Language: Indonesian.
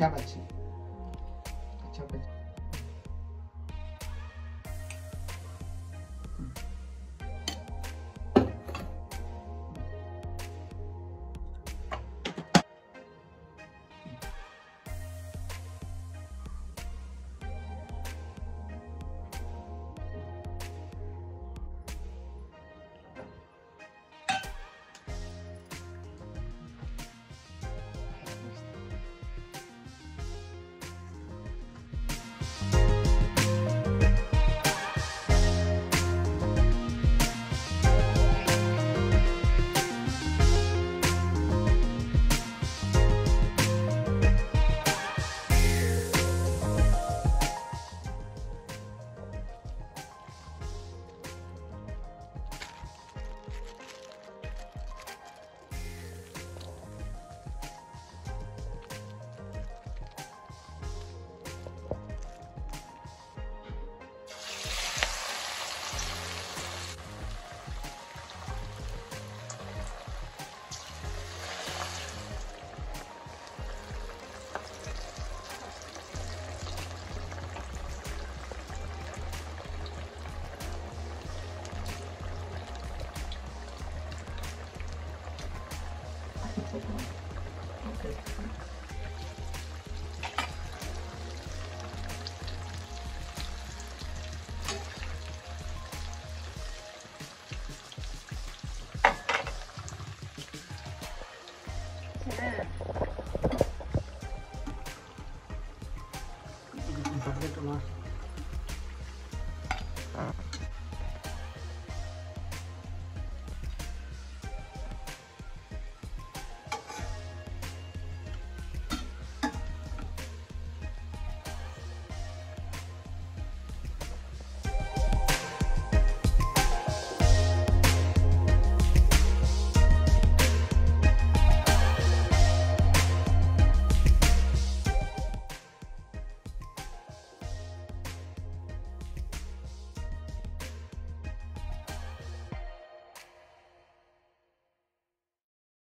अच्छा बच्चे अच्छा बच्चे Nah.